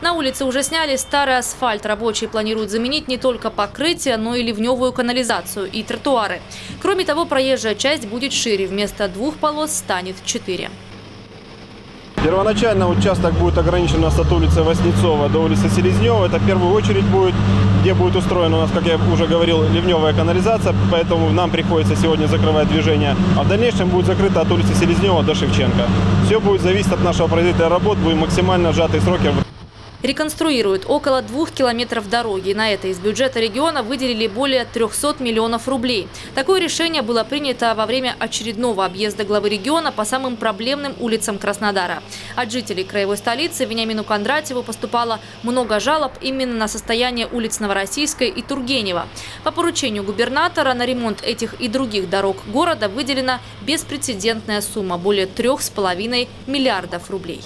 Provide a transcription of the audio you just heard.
На улице уже сняли старый асфальт. Рабочие планируют заменить не только покрытие, но и ливневую канализацию и тротуары. Кроме того, проезжая часть будет шире. Вместо двух полос станет четыре. Первоначально участок будет ограничен у нас от улицы Васнецова до улицы Селезнева. Это в первую очередь будет, где будет устроена у нас, как я уже говорил, ливневая канализация. Поэтому нам приходится сегодня закрывать движение. А в дальнейшем будет закрыто от улицы Селезнева до Шевченко. Все будет зависеть от нашего производителя работ. Будем максимально сжатые сроки Реконструируют около двух километров дороги. На это из бюджета региона выделили более 300 миллионов рублей. Такое решение было принято во время очередного объезда главы региона по самым проблемным улицам Краснодара. От жителей краевой столицы Вениамину Кондратьеву поступало много жалоб именно на состояние улиц Новороссийской и Тургенева. По поручению губернатора на ремонт этих и других дорог города выделена беспрецедентная сумма – более трех с половиной миллиардов рублей.